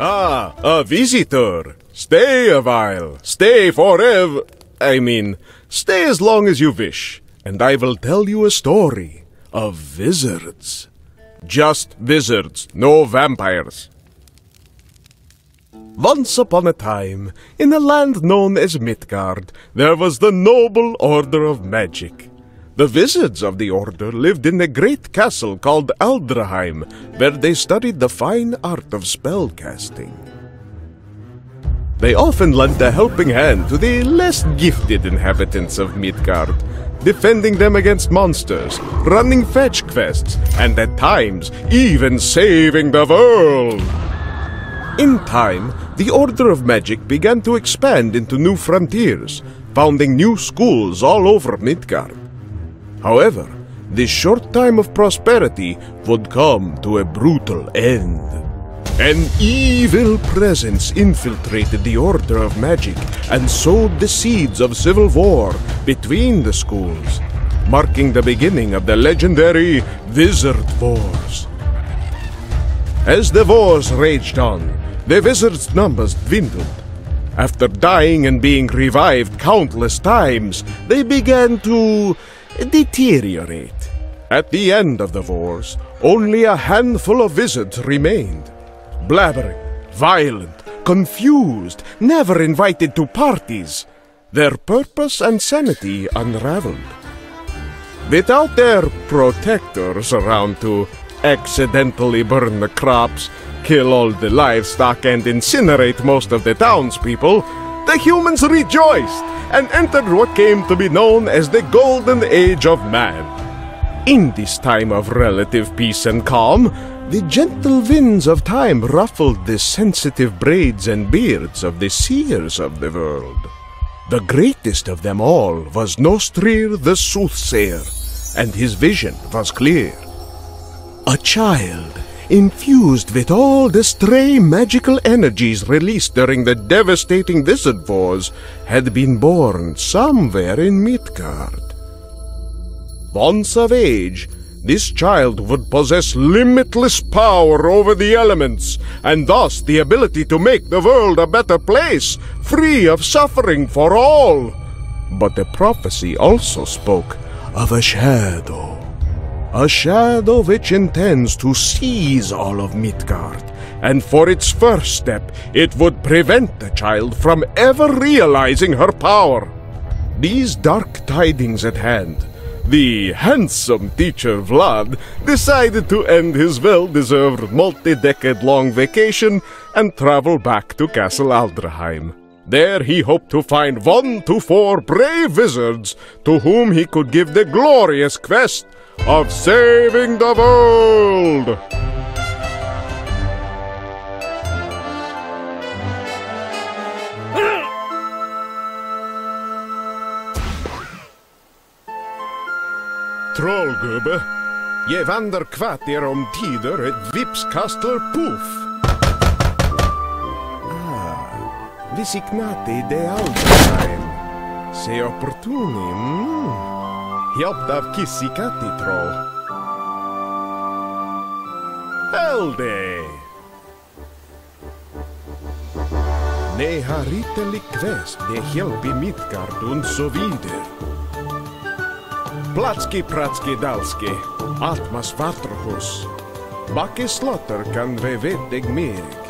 Ah, a visitor. Stay a while. Stay forever. I mean, stay as long as you wish, and I will tell you a story of wizards. Just wizards, no vampires. Once upon a time, in a land known as Midgard, there was the noble order of magic. The wizards of the order lived in a great castle called Aldrheim, where they studied the fine art of spellcasting. They often lent a helping hand to the less gifted inhabitants of Midgard, defending them against monsters, running fetch quests, and at times even saving the world. In time, the Order of Magic began to expand into new frontiers, founding new schools all over Midgard. However, this short time of prosperity would come to a brutal end. An evil presence infiltrated the Order of Magic and sowed the seeds of civil war between the schools, marking the beginning of the legendary Wizard Wars. As the wars raged on, the wizards' numbers dwindled. After dying and being revived countless times, they began to deteriorate. At the end of the wars, only a handful of wizards remained. Blabbering, violent, confused, never invited to parties. Their purpose and sanity unraveled. Without their protectors around to accidentally burn the crops, kill all the livestock, and incinerate most of the townspeople, the humans rejoiced and entered what came to be known as the Golden Age of Man. In this time of relative peace and calm, the gentle winds of time ruffled the sensitive braids and beards of the seers of the world. The greatest of them all was Nostrir the Soothsayer, and his vision was clear. A child, infused with all the stray magical energies released during the devastating Wizard Wars, had been born somewhere in Midgard. Once of age, this child would possess limitless power over the elements, and thus the ability to make the world a better place, free of suffering for all. But the prophecy also spoke of a shadow. A shadow which intends to seize all of Midgard, and for its first step, it would prevent the child from ever realizing her power. These dark tidings at hand, the handsome teacher Vlad decided to end his well-deserved multi-decade-long vacation and travel back to Castle Aldrheim. There he hoped to find one to four brave wizards to whom he could give the glorious quest of saving the world. Trollgubbe, je vandrar kvarter om tider ett vipskastel puff. Ah, visignati de Altheim. Se opportuni, mm. Hjälpt av Kissikatti troll. Elde! Ne har ritterlig kvest, det hjälp i Midgard och så vidare. Platski pratski dalski, Atmas vatrhus. Backe slotter kan ve vettig merik.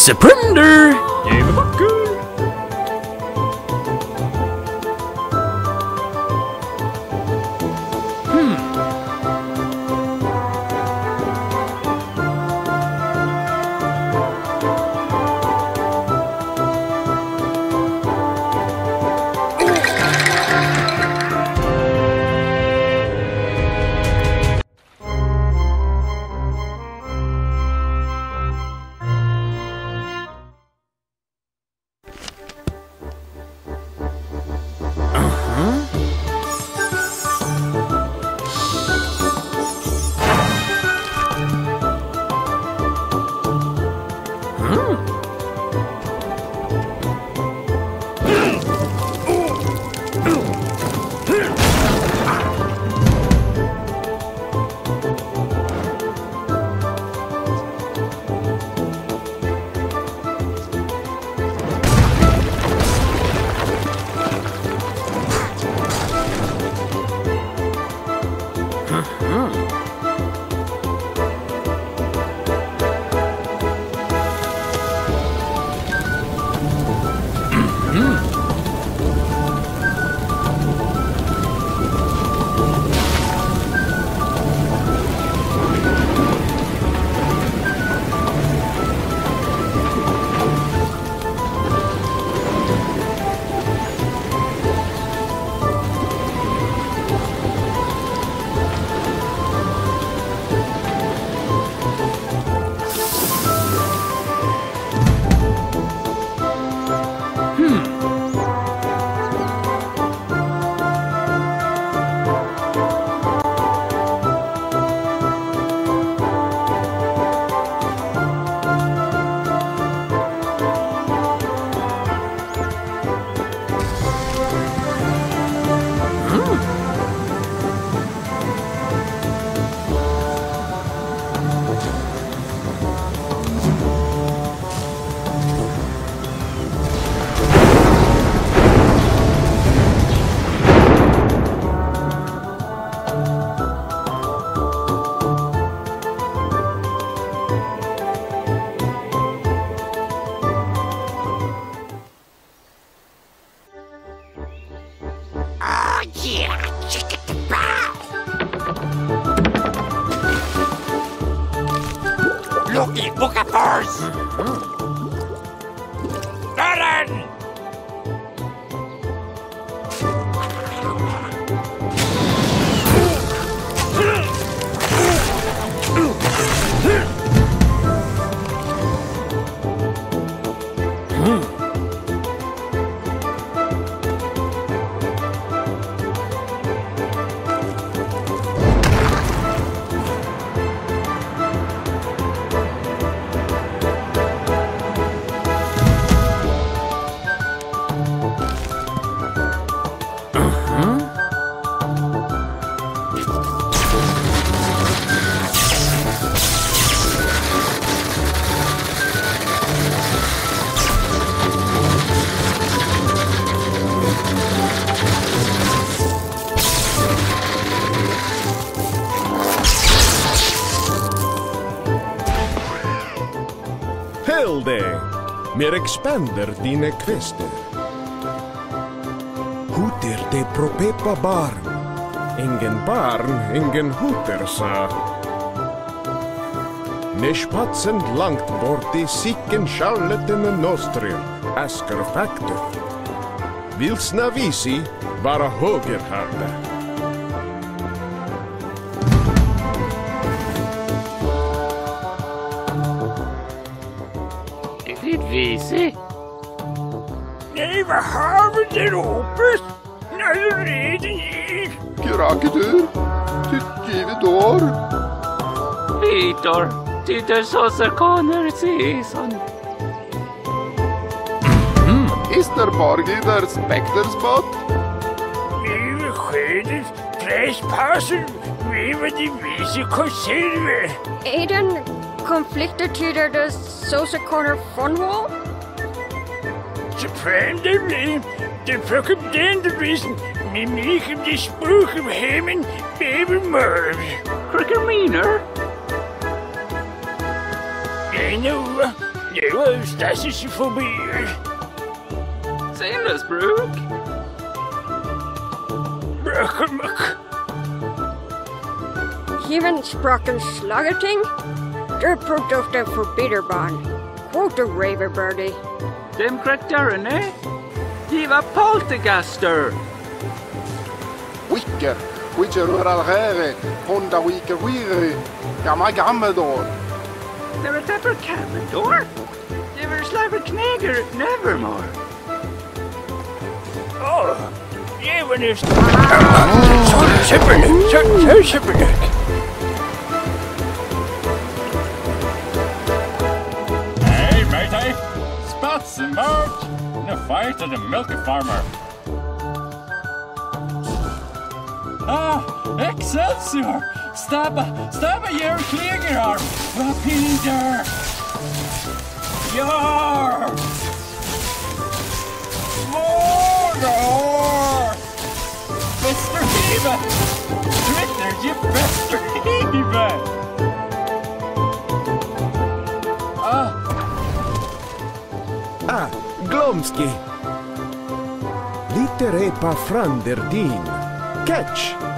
Surrender! Looky, booka first. Aaron! Hilde, mer expander dine kvester. Huter de propepa barn. Ingen barn, ingen huter, sa. Ne spatsend langt borti sikken skjalletene nostrir, asker faktor. Vilsna visi, vara högerhärda. Lidt vise. Nej, hvad har vi den opet? Allerede ikke. Krakketur, tyttgive dår. Peter, titta så så koner season. Ister bargi der spekterspot. Vive skedet, træspasset, vive de vise konserve. Aiden conflicted tussen de Sosa Corner Veranderen, de verkendenderissen, mimiek op de spook of Hammond, baby Merv. Krikkerminer? Nou, was dus, dat is voorbij. Sandersbroek? Bruggemak. Hier een sprak een slaggeting? De producten verbeterbaan. Quote Ravenbirdie. Dem krateren, eh? Die was poltergaster. Wikker, wikker ralgere, honda wikker wire. Ja, maar gammedor. Der is ever door. Der is nevermore. Oh, even is... Schippernik, schippernik. And boat! In a fight at the milk farmer. Ah, Excelsior! Stabba, stabba yer klinger her! Rapider! Jar! Mordor! Bester Hive! Twitter, je bester Hive! Chomsky. Littere pa Fran. Catch!